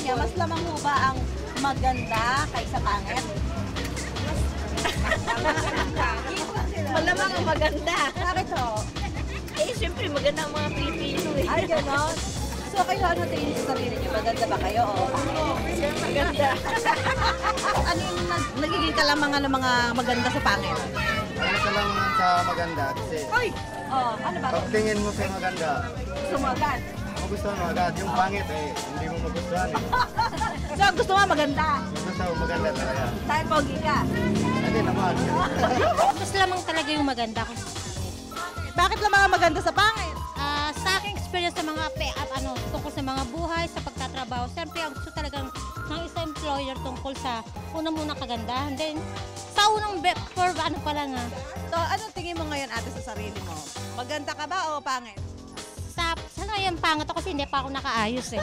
niya, mas lamang mo ba ang maganda kaysa pangit? Malamang ang maganda. Bakit ho? Eh, siyempre maganda ang mga Pilipino eh. Ay, gano'n. So kayo, ano tingin sa sarili niyo? Maganda ba kayo o pangit? Maganda. ano yung nag- nagiging kalamangan ng mga maganda sa pangit? Ano ka lang sa maganda kasi Ay! Oh, ano ba? pag tingin mo sa maganda, Sumagan. Magustuhan mo agad. Yung pangit eh, hindi mo magustuhan eh. So, gusto mo maganda? Gusto mo maganda talaga. Dahil pogi ka. Hindi naman. Mas lamang talaga yung maganda ko. Bakit mga maganda sa pangit? Ah, sa aking experience sa mga pe, at ano, tungkol sa mga buhay, sa pagtatrabaho, siyempre ang gusto talagang ng isang employer tungkol sa unang muna kagandahan. Then, sa unang be, for ano pa lang ah, So, ano tingin mo ngayon ate sa sarili mo? Maganda ka ba o pangit? Ngayon pangat ako kasi hindi pa ako nakaayos eh.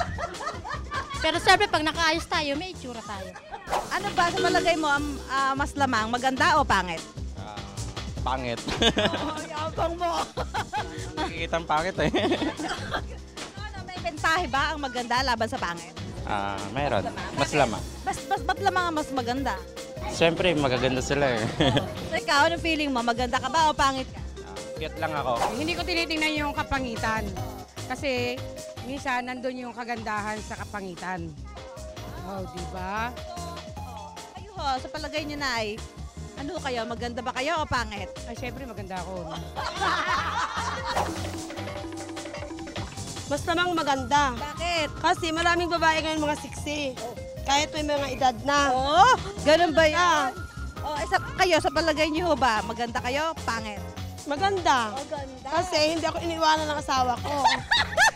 Pero siyempre pag nakaayos tayo, may itsura tayo. Ano ba sa malagay mo ang ah, mas lamang, maganda o pangit? Ah, pangit. Oh, yabang mo. Nakikita ang pangit eh. ano, may bentahe ba ang maganda laban sa pangit? Ah, mayroon. Mas lama. Bas, bas, ba't lamang ang mas maganda? Siyempre, magaganda sila eh. So, ikaw, ano feeling mo? Maganda ka ba o pangit ka? Cute lang ako. Hindi ko tinitingnan yung kapangitan. Kasi minsan nandun yung kagandahan sa kapangitan. Oh, di ba? Kayo ho, sa palagay niyo na ay, ano kayo, maganda ba kayo o pangit? Ay, syempre maganda ako. no? Mas namang maganda. Bakit? Kasi maraming babae ngayon mga siksi. Kahit may mga edad na. Oh, ganun ba yan? Oh, eh, sa, kayo, sa palagay niyo ho ba, maganda kayo, pangit? Maganda. Maganda. Kasi hindi ako iniwanan ng asawa ko. Makikilala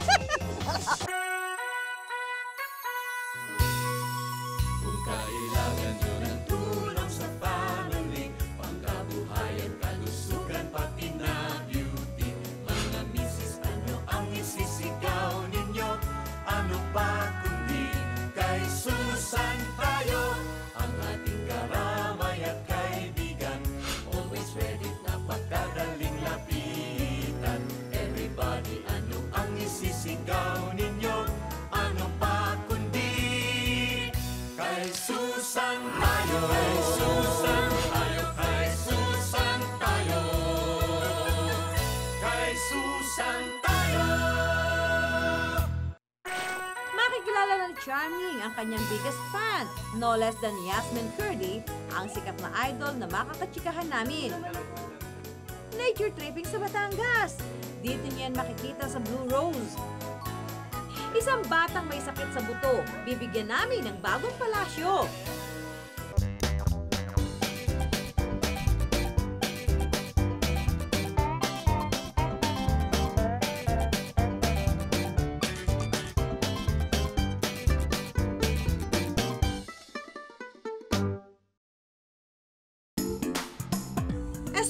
Charming ang kanyang biggest fan, no less than Yasmin Curdy, ang sikat na idol na makakachikahan namin. Nature tripping sa Batangas. Dito niyan makikita sa Blue Rose. Isang batang may sakit sa buto, bibigyan namin ng bagong palasyo.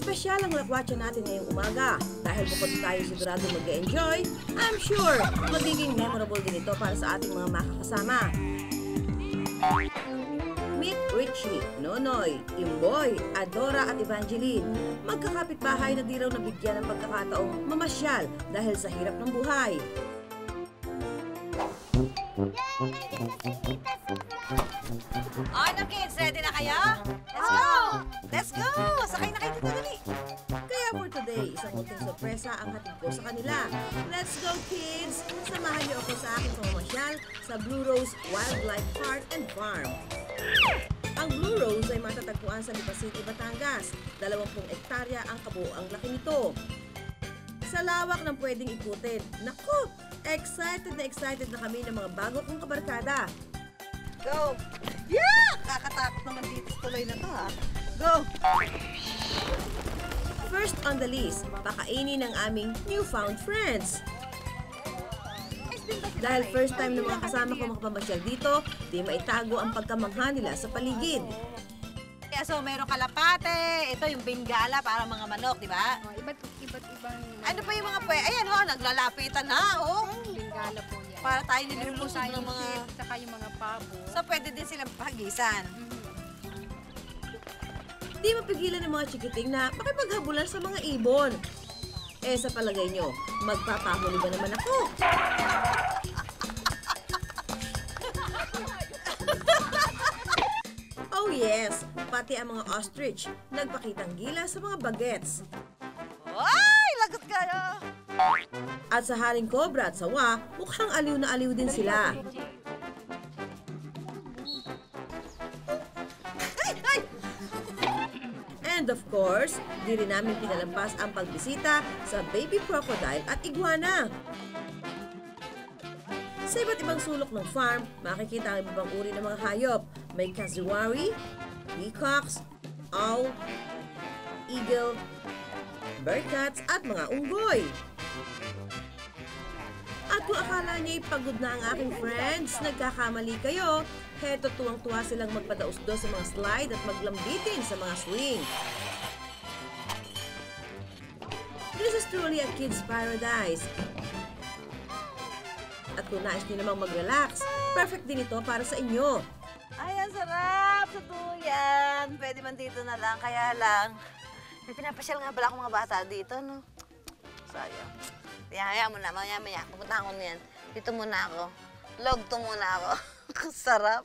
Espesyal ang lakwatsa natin ngayong umaga. Dahil bukod tayo sigurado mag enjoy I'm sure magiging memorable din ito para sa ating mga makakasama. Meet Richie, Nonoy, Imboy, Adora at Evangeline. Magkakapit-bahay na di raw nabigyan ng pagkakataong mamasyal dahil sa hirap ng buhay. Ano kids, ready na kayo? Let's go! Let's go! Sakay na kayo dito dali. Kaya for today, isang munting sorpresa ang hatid ko sa kanila. Let's go kids! Samahan niyo ako sa aking pamamasyal sa Blue Rose Wildlife Park and Farm. Ang Blue Rose ay matatagpuan sa Lipa City, Batangas. 20 ektarya ang kabuoang laki nito. Sa lawak ng pwedeng ikutin. Naku! Excited na excited na kami ng mga bago kong kabarkada. Go! Yeah! Kakatakot naman dito tuloy na to ha. Go! First on the list, pakainin ng aming newfound friends. Dahil first time na mga kasama ko makapamasyal dito, di maitago ang pagkamangha nila sa paligid. Yeah, so meron kalapate, ito yung bingala para mga manok, di ba? Oh, iba't, iba't ibang Ano pa yung mga pwe? Ayan ho, naglalapitan na, oh. bingala po yan. Para tayo nilulusog ng mga... saka yung mga pabo. So pwede din silang pagisan. Di mapigilan ng mga chikiting na makipaghabulan sa mga ibon. Eh sa palagay nyo, magpapahuli ba naman ako? yes, pati ang mga ostrich nagpakitang gila sa mga bagets. Ay, lagot kayo! At sa haring cobra at sawa, mukhang aliw na aliw din sila. And of course, di rin namin pinalampas ang pagbisita sa baby crocodile at iguana. Sa iba't ibang sulok ng farm, makikita ang ibang uri ng mga hayop. May cazuari, peacocks, owl, eagle, bearcats at mga unggoy. At kung akala niya'y pagod na ang aking friends, nagkakamali kayo. Heto tuwang-tuwa silang magpadausdo sa mga slide at maglambitin sa mga swing. This is truly a kid's paradise. At kung nais niyo namang mag-relax, perfect din ito para sa inyo. Ay, ang sarap sa duyan. Pwede man dito na lang, kaya lang. May pinapasyal nga pala akong mga bata dito, no? Sayang. Kaya mo na, maya maya. Pupunta ako niyan. Dito muna ako. Log to muna ako. Sarap.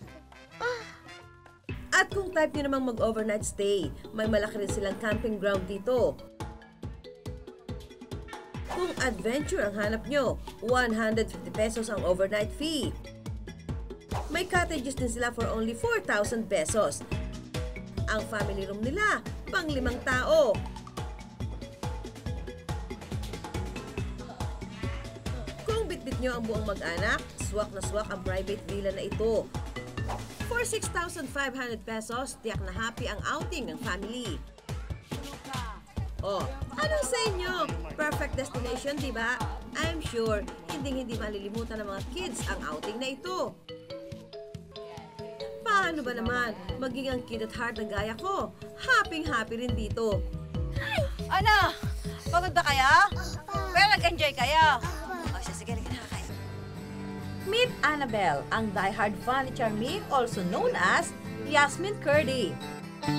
At kung type niyo namang mag-overnight stay, may malaki rin silang camping ground dito. Kung adventure ang hanap nyo, 150 pesos ang overnight fee. May cottages din sila for only 4,000 pesos. Ang family room nila, pang limang tao. Kung bitbit nyo ang buong mag-anak, swak na swak ang private villa na ito. For 6,500 pesos, tiyak na happy ang outing ng family. Oh, ano sa inyo? Perfect destination, di ba? I'm sure, hindi hindi malilimutan ng mga kids ang outing na ito. Paano ba naman maging ang kid at heart na gaya ko? Happy-happy rin dito. Ano? Pagod ba kayo? Pero nag-enjoy kayo? O siya, sige, sige na kayo. Meet Annabelle, ang diehard fan ni Charmaine, also known as Yasmin Curdy.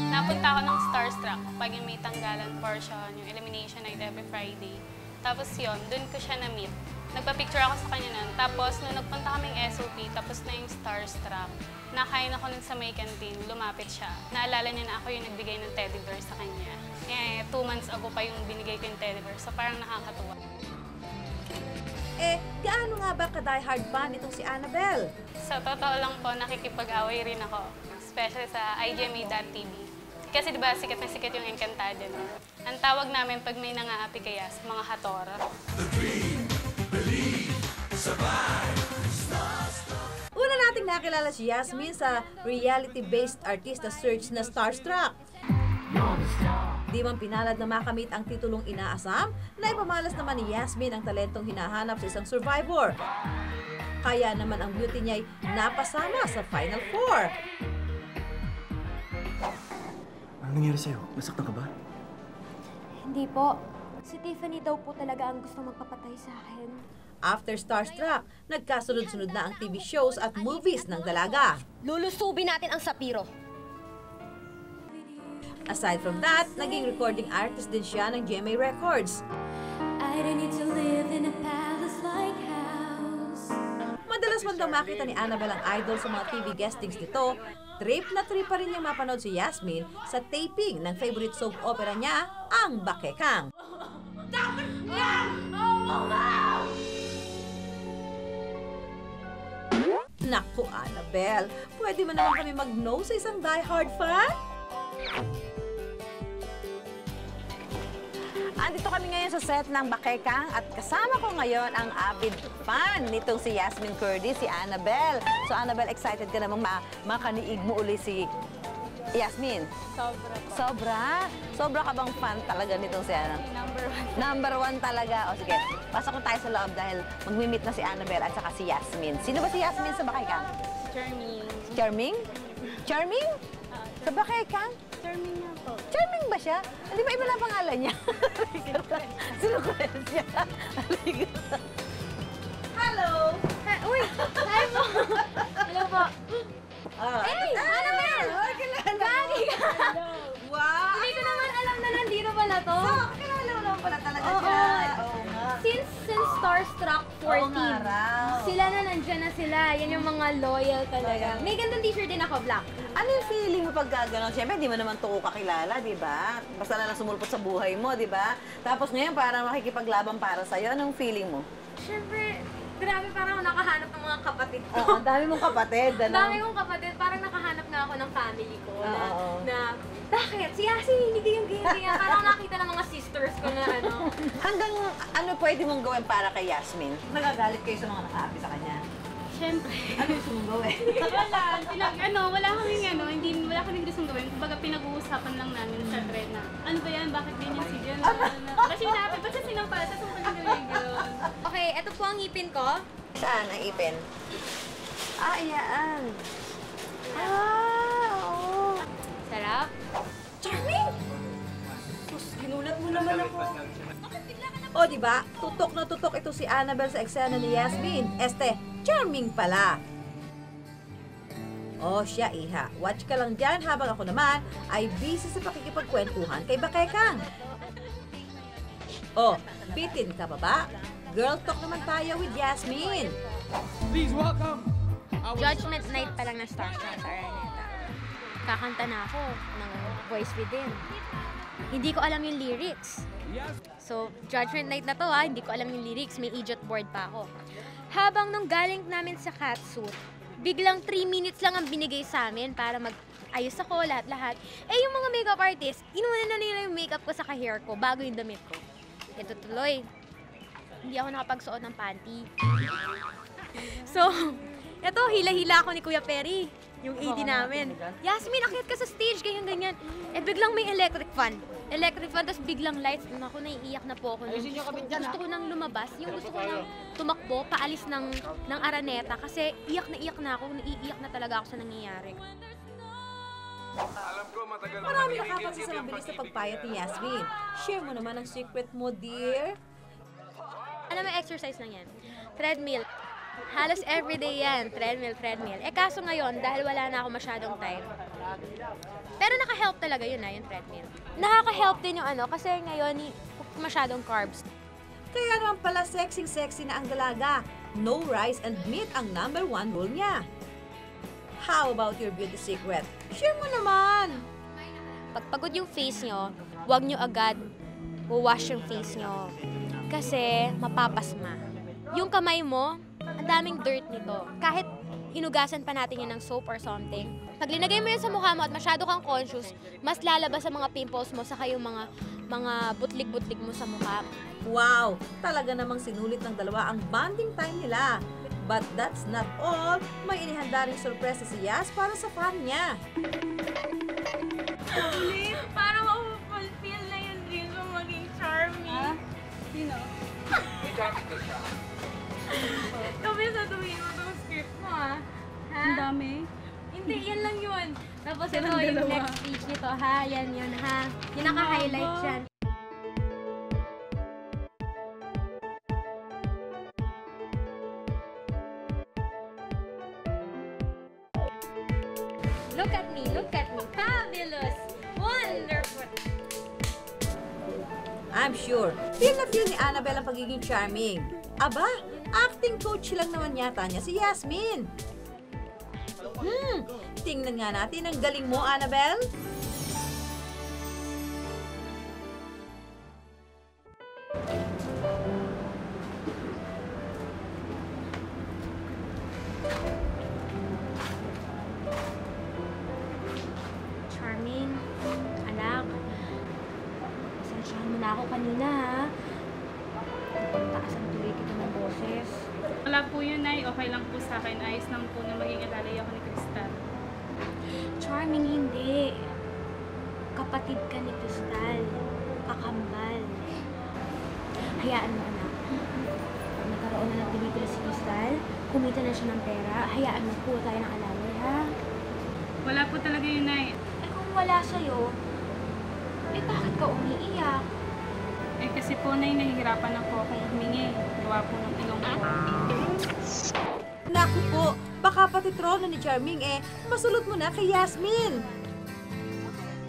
Napunta ako ng Starstruck pag yung may tanggalan portion, yung elimination night every Friday. Tapos yon, dun ko siya na-meet. Nagpa-picture ako sa kanya nun. Tapos nung nagpunta kaming SOP, tapos na yung Starstruck, nakain ako nun sa may canteen, lumapit siya. Naalala niya na ako yung nagbigay ng teddy bear sa kanya. Eh, two months ago pa yung binigay ko yung teddy bear, so parang nakakatuwa. Eh, gaano nga ba ka-diehard fan itong si Annabelle? Sa totoo lang po, nakikipag-away rin ako. Especially sa IGMA.tv. Kasi di ba sikat na sikat yung Encantada, no? Ang tawag namin pag may nangaapi kaya sa mga hator. Una nating nakilala si Yasmin sa reality-based artista search na Starstruck. Di man pinalad na makamit ang titulong inaasam, na ipamalas naman ni Yasmin ang talentong hinahanap sa isang survivor. Kaya naman ang beauty niya ay napasama sa Final Four. Anong nangyari sa'yo? Nasaktan ka ba? Hindi po. Si Tiffany daw po talaga ang gusto magpapatay sa akin. After Starstruck, nagkasunod-sunod na ang TV shows at movies ng dalaga. Lulusubin natin ang sapiro. Aside from that, naging recording artist din siya ng GMA Records. I don't need to live in a palace-like house. Madalas man daw makita ni Annabelle ang idol sa mga TV guestings nito, trip na trip pa rin niyang mapanood si Yasmin sa taping ng favorite soap opera niya, ang Bakekang. Naku, Annabelle, pwede mo naman kami mag-no sa isang die-hard fan? Andito kami ngayon sa set ng Bakekang at kasama ko ngayon ang avid fan nitong si Yasmin Curdy, si Annabelle. So Annabelle, excited ka namang ma makaniig mo uli si Yasmin? Sobra po. Sobra? Sobra ka bang fan talaga nitong si ano? Number one. Number one talaga. O sige, pasok na tayo sa loob dahil mag-meet na si Annabelle at saka si Yasmin. Sino ba si Yasmin sa Bakekang? Charming. Charming? Charming? Sa Bakekang? Charming nga po. Charming ba siya? Hindi ba iba na ang pangalan niya? Sinukwensya. Halika. Hello! Uy! Hi po! Hello po. Ah, Hey! To. Kilala mo naman pala talaga Oo. siya. Nga. Since, since Star Starstruck 14. Oo nga raw. Sila na nandyan na sila. Yan yung mga loyal talaga. May gandang t-shirt din ako, black. Ano yung feeling mo pag gano'n? Siyempre, di mo naman tuko kakilala, di ba? Basta na lang sumulpot sa buhay mo, di ba? Tapos ngayon, parang makikipaglaban para sa'yo. Anong feeling mo? Siyempre, grabe parang nakahanap ng mga kapatid ko. Oo, ang dami mong kapatid, ano? Dami kong kapatid, parang nakahanap na ako ng family ko na, Oo. na bakit? Si Yasi, hindi ganyan, ganyan, ganyan. Parang nakita ng mga sisters ko na ano. Hanggang ano pwede mong gawin para kay Yasmin? Nagagalit kayo sa mga nakaapi sa kanya. Siyempre. Ano gusto mong gawin? wala. Pinag, ano, wala kaming ano, hindi, wala kaming gustong gawin. Kumbaga pinag-uusapan lang namin sa thread na, ano ba yan, bakit ganyan si Jen? Kasi sinabi, basta sinampal, sa yung gawin gano'n. Okay, eto po ang ngipin ko. Saan ang ipin? Ah, iyaan. Ah, oo. Sarap. Charming! Sus, ginulat mo naman ako. O, di ba? Tutok na tutok ito si Annabelle sa eksena ni Yasmin. Este, charming pala. O, siya, iha. Watch ka lang dyan habang ako naman ay busy sa pakikipagkwentuhan kay Bakekang. O, bitin ka ba ba? Girl talk naman tayo with Yasmin. Please welcome Judgment night pa lang na Starstruck sa Araneta. Kakanta na ako ng Voice Within. Hindi ko alam yung lyrics. So, judgment night na to ha, hindi ko alam yung lyrics, may idiot board pa ako. Habang nung galing namin sa catsuit, biglang 3 minutes lang ang binigay sa amin para mag ayos ako, lahat-lahat. Eh, yung mga makeup artist, inuuna na nila yung makeup ko sa hair ko bago yung damit ko. Ito tuloy, hindi ako nakapagsuot ng panty. So, eto, hila-hila ako ni Kuya Perry, yung AD namin. Yasmin, akit ka sa stage, ganyan-ganyan. Eh, biglang may electric fan. Electric fan, tapos biglang lights. Naku, naiiyak na po ako. nun. Gusto, gusto ko nang lumabas. Yung gusto ko nang tumakbo, paalis ng, ng araneta. Kasi iyak na iyak na ako, naiiyak na talaga ako sa nangyayari. Marami nakapansin sa mabilis na pagpayat ni Yasmin. Share mo naman ang secret mo, dear. Alam mo, exercise lang yan. Treadmill. Halos everyday yan. Treadmill, treadmill. Eh kaso ngayon, dahil wala na ako masyadong time. Pero naka-help talaga yun na, yung treadmill. Nakaka-help din yung ano, kasi ngayon, masyadong carbs. Kaya naman pala sexy-sexy na ang dalaga. No rice and meat ang number one rule niya. How about your beauty secret? Share mo naman! Pag pagod yung face nyo, huwag nyo agad wash yung face nyo. Kasi mapapasma. Yung kamay mo, ang daming dirt nito. Kahit inugasan pa natin yun ng soap or something, pag linagay mo yun sa mukha mo at masyado kang conscious, mas lalabas sa mga pimples mo, saka yung mga, mga butlig-butlig mo sa mukha. Wow! Talaga namang sinulit ng dalawa ang bonding time nila. But that's not all. May inihanda ring sorpresa si Yas para sa fan niya. Para ma-fulfill na yung dream mo maging charming. Sino? Kami sa tuwin mo itong script mo, ha? Ha? Ang dami. Hindi, yan lang yun. Tapos ito, yung dalawa. next speech nito, ha? Yan yun, ha? Yung naka-highlight dyan. Look at me, look at me. Fabulous! Wonderful! I'm sure, feel na feel ni Annabelle ang pagiging charming. Aba, acting coach lang naman yata niya si Yasmin. Hmm, tingnan nga natin ang galing mo, Annabelle. Eh, bakit ka umiiyak? Eh, kasi po, Nay, nahihirapan na po akong humingi. Gawa po ng ilong ko. Naku po, baka pati trono ni Charming eh, masulot mo na kay Yasmin.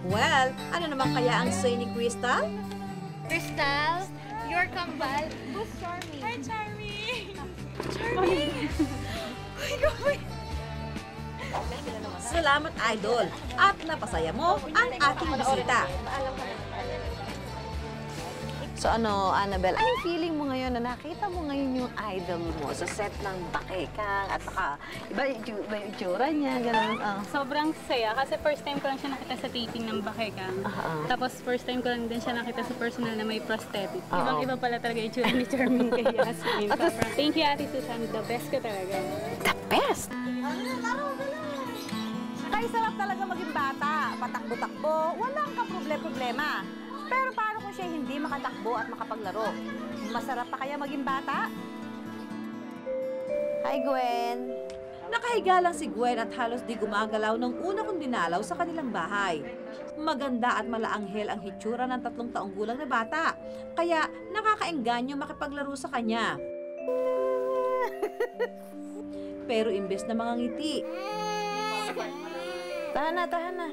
Well, ano naman kaya ang say ni Crystal? Crystal, your kambal, who's Charming? Hi, Charming! Charming! Oh, uy, oh uy! Salamat, Idol. At napasaya mo ang ating bisita. So ano, Annabelle, anong feeling mo ngayon na nakita mo ngayon yung idol mo sa set ng Bakekang at saka iba iba yung itsura niya, gano'n. ah. Sobrang saya kasi first time ko lang siya nakita sa taping ng Bakeka. Tapos first time ko lang din siya nakita sa personal na may prosthetic. Oo. Ibang-iba pala talaga yung itsura ni Charming kay Yasmin. Thank you Ate Susan, the best ka talaga. The best? Kaya sarap talaga maging bata. Patakbo-takbo, walang kaproblema-problema. Pero paano kung siya hindi makatakbo at makapaglaro? Masarap pa kaya maging bata? Hi, Gwen. Nakahiga lang si Gwen at halos di gumagalaw nung una kong dinalaw sa kanilang bahay. Maganda at malaanghel ang hitsura ng tatlong taong gulang na bata, kaya nakakaengganyo makipaglaro sa kanya. Pero imbes na mga ngiti, Tahan na, tahan na.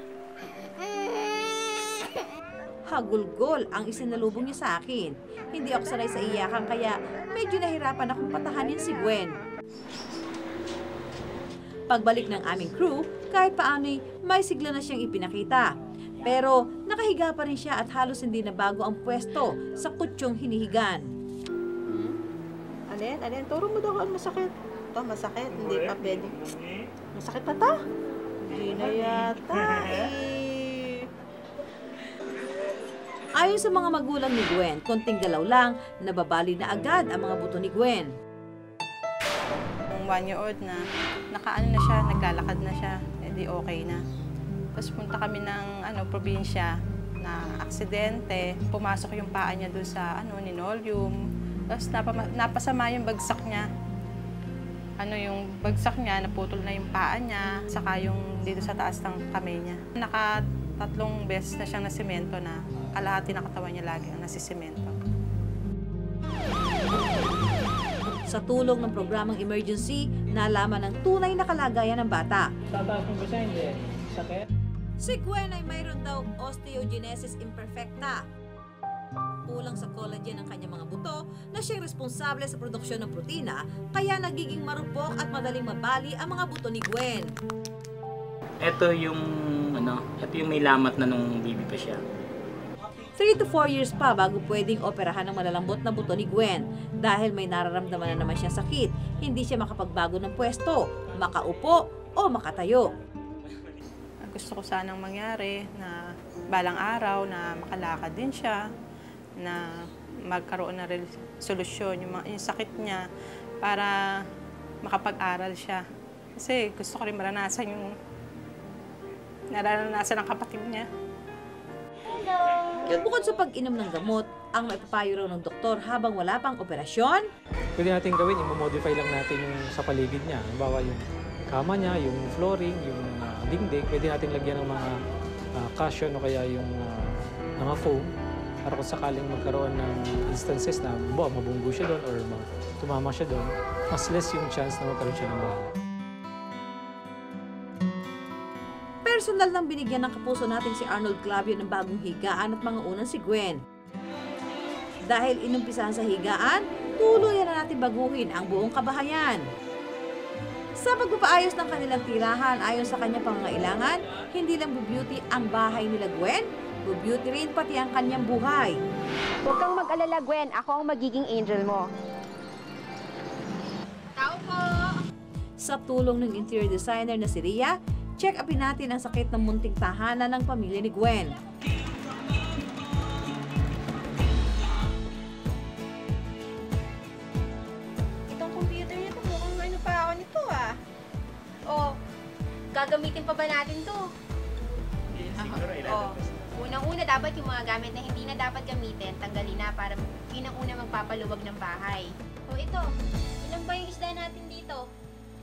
hagulgol ang isinalubong niya sa akin. Hindi ako sanay sa iyakan kaya medyo nahirapan akong patahanin si Gwen. Pagbalik ng aming crew, kahit paano'y may sigla na siyang ipinakita. Pero nakahiga pa rin siya at halos hindi na bago ang pwesto sa kutsyong hinihigan. Alin, alin, turo mo daw ano masakit. Ito, masakit. Hindi pa pwede. Masakit na to? Hindi na yata eh. Ayon sa mga magulang ni Gwen, konting galaw lang, nababali na agad ang mga buto ni Gwen. Ang one-year-old na nakaano na siya, naglalakad na siya, edi okay na. Tapos punta kami ng ano, probinsya na aksidente, pumasok yung paa niya doon sa ano, linoleum. Tapos napasama yung bagsak niya. Ano yung bagsak niya, naputol na yung paa niya, saka yung dito sa taas ng kamay niya. Naka tatlong beses na siyang nasimento na kalahati na katawan niya lagi ang nasisemento. Sa tulong ng programang emergency, nalaman ang tunay na kalagayan ng bata. Tataas mo ba siya? Hindi. Sakit? Si Gwen ay mayroon daw osteogenesis imperfecta. Kulang sa collagen ang kanyang mga buto na siyang responsable sa produksyon ng protina, kaya nagiging marupok at madaling mabali ang mga buto ni Gwen. Ito yung, ano, ito yung may lamat na nung baby pa siya. 3 to 4 years pa bago pwedeng operahan ng malalambot na buto ni Gwen. Dahil may nararamdaman na naman siyang sakit, hindi siya makapagbago ng pwesto, makaupo o makatayo. gusto ko sanang mangyari na balang araw na makalakad din siya, na magkaroon ng solusyon yung, mga- yung sakit niya para makapag-aral siya. Kasi gusto ko rin maranasan yung naranasan ng kapatid niya. Bukod sa pag-inom ng gamot, ang maipapayo raw ng doktor habang wala pang operasyon, pwede natin gawin, i-modify lang natin yung sa paligid niya. Halimbawa yung kama niya, yung flooring, yung ah, dingding, pwede natin lagyan ng mga uh, cushion o kaya yung ah, mga foam para kung sakaling magkaroon ng instances na bo, mabunggo siya doon or ma- tumama siya doon, mas less yung chance na magkaroon siya ng baha. personal lang binigyan ng kapuso natin si Arnold Clavio ng bagong higaan at mga unang si Gwen. Dahil inumpisahan sa higaan, tuluyan na natin baguhin ang buong kabahayan. Sa pagpapaayos ng kanilang tirahan ayon sa kanyang pangangailangan, hindi lang bubeauty ang bahay nila Gwen, bubeauty rin pati ang kanyang buhay. Huwag kang mag-alala, Gwen. Ako ang magiging angel mo. Tao po! Sa tulong ng interior designer na si Ria, check upin natin ang sakit ng munting tahanan ng pamilya ni Gwen. Itong computer nito, mukhang ano pa ako nito ah. Oh, gagamitin pa ba natin to? Oh, unang-una dapat yung mga gamit na hindi na dapat gamitin, tanggalin na para yun ang una magpapaluwag ng bahay. Oh, ito. Ilan ba yung isda natin dito?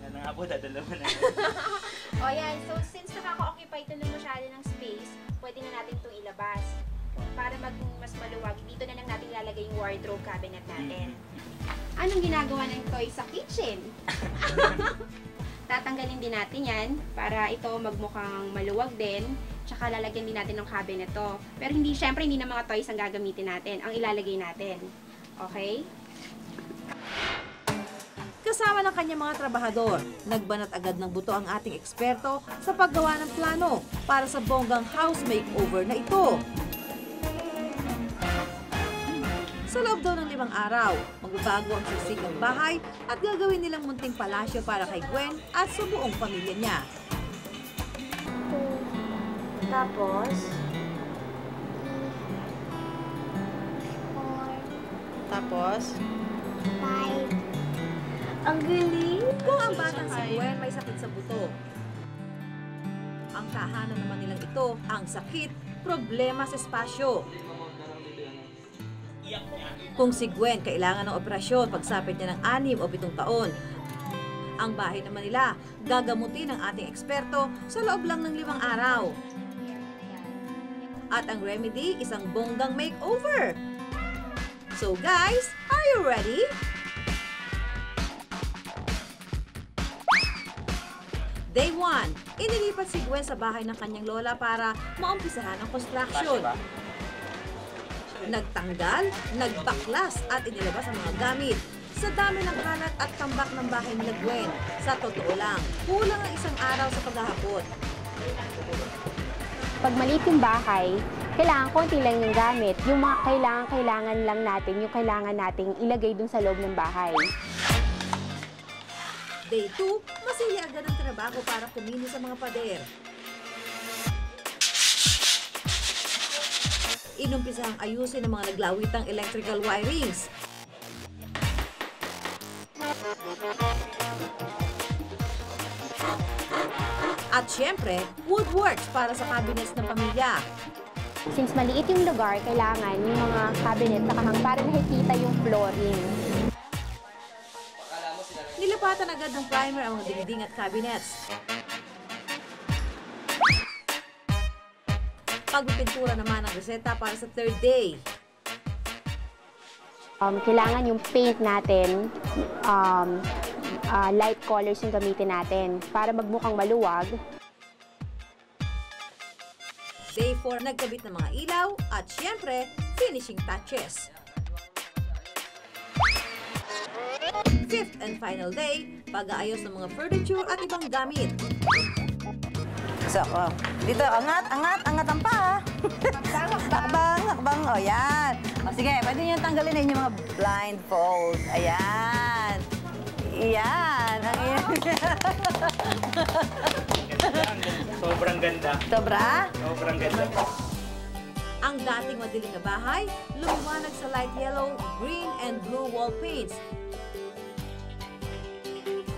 Yan na nga po, dadala mo na. O yan, so since nakaka-occupy ito ng masyado ng space, pwede na natin itong ilabas. Para mag mas maluwag, dito na lang natin ilalagay yung wardrobe cabinet natin. Anong ginagawa ng toy sa kitchen? Tatanggalin din natin yan para ito magmukhang maluwag din. Tsaka lalagyan din natin ng cabinet to. Pero hindi, syempre hindi na mga toys ang gagamitin natin, ang ilalagay natin. Okay? Kasama ng ang kanyang mga trabahador. Nagbanat agad ng buto ang ating eksperto sa paggawa ng plano para sa bonggang house makeover na ito. Sa loob daw ng limang araw, magbabago ang siksik ng bahay at gagawin nilang munting palasyo para kay Gwen at sa buong pamilya niya. Tapos? Tapos? Ang galing! Kung ang batang si Gwen may sakit sa buto, ang tahanan naman nilang ito, ang sakit, problema sa espasyo. Kung si Gwen kailangan ng operasyon pagsapit niya ng anim o pitong taon, ang bahay naman nila gagamutin ng ating eksperto sa loob lang ng limang araw. At ang remedy, isang bonggang makeover. So guys, are you ready? Day 1, inilipat si Gwen sa bahay ng kanyang lola para maumpisahan ang construction. Nagtanggal, nagbaklas at inilabas ang mga gamit. Sa dami ng kalat at tambak ng bahay ni Gwen, sa totoo lang, kulang ang isang araw sa paghahapot. Pag maliit yung bahay, kailangan konti lang yung gamit. Yung mga kailangan-kailangan lang natin, yung kailangan nating ilagay dun sa loob ng bahay. Day 2, masiliagan ang trabaho para kumilos sa mga pader. Inumpisa ang ayusin ng mga naglawitang electrical wirings. Syempre, woodworks para sa cabinets ng pamilya. Since maliit yung lugar, kailangan yung mga cabinet nakahang para nakikita yung flooring. Nilipatan agad ng primer ang mga dingding at cabinets. Pagpipintura naman ang reseta para sa third day. Um, kailangan yung paint natin, um, ah, light colors yung gamitin natin para magmukhang maluwag. 4, nagkabit ng mga ilaw at syempre, finishing touches. Fifth and final day, pag-aayos ng mga furniture at ibang gamit. So, oh. dito, angat, angat, angat ang paa. Hakbang, hakbang, o yan. O sige, pwede nyo tanggalin na yung mga blindfold. Ayan. Yan. Ang Sobrang ganda. Sobra? Sobrang ganda. Ang dating madilim na bahay, lumiwanag sa light yellow, green, and blue wall paints.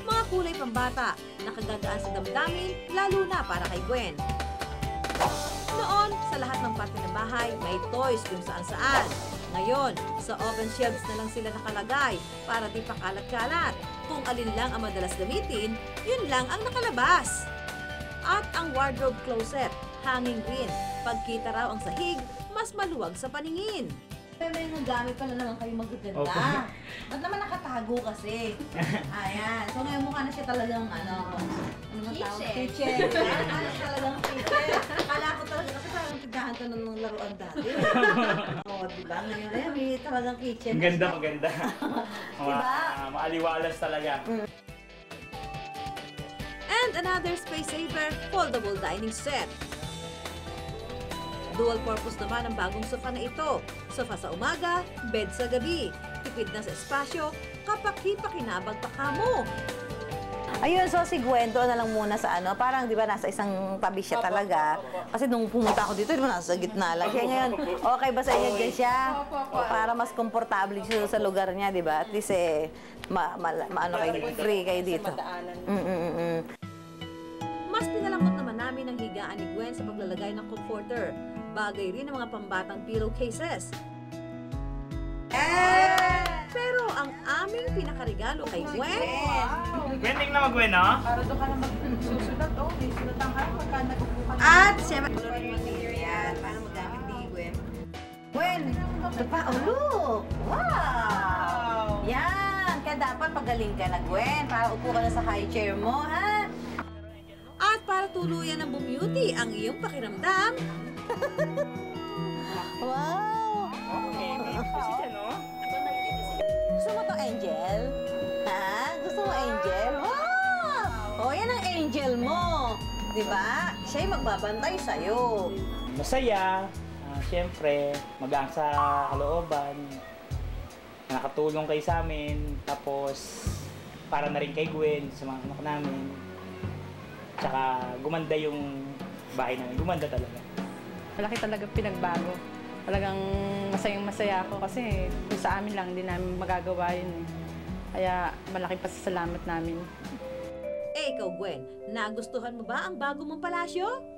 Mga kulay pambata, nakagagaan sa damdamin, lalo na para kay Gwen. Noon, sa lahat ng parte ng bahay, may toys kung saan saan. Ngayon, sa open shelves na lang sila nakalagay para di pakalat-kalat. Kung alin lang ang madalas gamitin, yun lang ang nakalabas. At ang wardrobe closet, hanging green. Pagkita raw ang sahig, mas maluwag sa paningin. Pero may mga gamit pala naman kayo magaganda. Opo. Ba't naman nakatago kasi? Ayan. So ngayon mukha na siya talagang ano, ano man tawag? Kitchen. Kitchen. Ano siya talagang kitchen. Akala ko talaga kasi parang tindahan to ng laruan dati. Oo, di ba? Ngayon eh, may talagang kitchen. Ang ganda, maganda. Diba? Ma maaliwalas talaga. And another space saver, foldable dining set. Dual purpose naman ang bagong sofa na ito. Sofa sa umaga, bed sa gabi. Tipid na sa espasyo, kapaki-pakinabag pa ka mo. Ayun, so si Gwen, doon na lang muna sa ano, parang di ba nasa isang tabi siya talaga. Kasi nung pumunta ako dito, di ba nasa gitna lang siya. Ngayon, okay ba sa inyo dyan siya? Para mas komportable siya sa lugar niya, di ba? At least eh, ma, ma, ma- ano kayo, free kayo dito. Mm, mm, mm, mm. Mas pinalambot naman namin ang higaan ni Gwen sa paglalagay ng comforter. Bagay rin ang mga pambatang pillowcases. Pero ang aming pinakaregalo kay Gwen, Gwen, tingnan mo Gwen, no? Para doon ka na magsusulat. Oh, may sulat ang harap. Pagka nagpupukan. At siyempre, coloring material para magamit ni Gwen. Gwen, ito pa, oh look! Wow! Yan! Kaya dapat pagaling ka na, Gwen, para upo ka na sa high chair mo, ha? Tuluyan ng bumuti ang iyong pakiramdam, Wow! Okay, no? Gusto mo to, Angel? Ha? Gusto mo, Angel? angel mo. Di ba? Siya'y magbabantay sa'yo. Masaya, ah, siyempre, magaan sa kalooban, nakatulong kayo sa amin, tapos para na rin kay Gwen, sa mga anak namin. Tsaka gumanda yung bahay namin, gumanda talaga. Malaki talaga pinagbago. Talagang masayang masaya ako kasi kung sa amin lang, hindi namin magagawa yun eh. Kaya malaki pasasalamat namin. Eh, ikaw, Gwen, nagustuhan mo ba ang bago mong palasyo?